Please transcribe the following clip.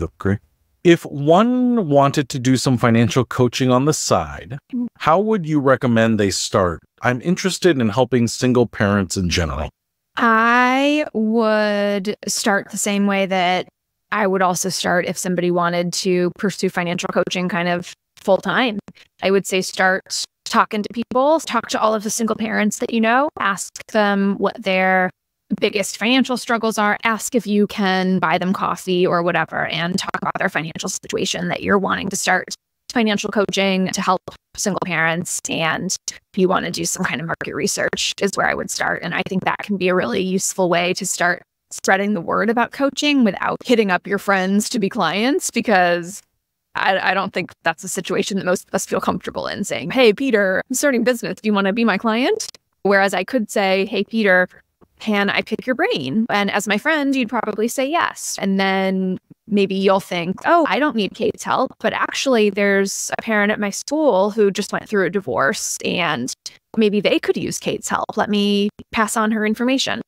Okay. If one wanted to do some financial coaching on the side, how would you recommend they start? I'm interested in helping single parents in general. I would start the same way that I would also start if somebody wanted to pursue financial coaching kind of full time. I would say start talking to people, talk to all of the single parents that you know, ask them what their biggest financial struggles are, ask if you can buy them coffee or whatever, and talk about their financial situation that you're wanting to start financial coaching to help single parents and if you want to do some kind of market research is where I would start. And I think that can be a really useful way to start spreading the word about coaching without hitting up your friends to be clients because I, I, don't think that's a situation that most of us feel comfortable in saying, Hey, Peter, I'm starting business. Do you want to be my client? Whereas I could say, Hey, Peter, can I pick your brain? And as my friend, you'd probably say yes. And then maybe you'll think, oh, I don't need Kate's help. But actually, there's a parent at my school who just went through a divorce and maybe they could use Kate's help. Let me pass on her information.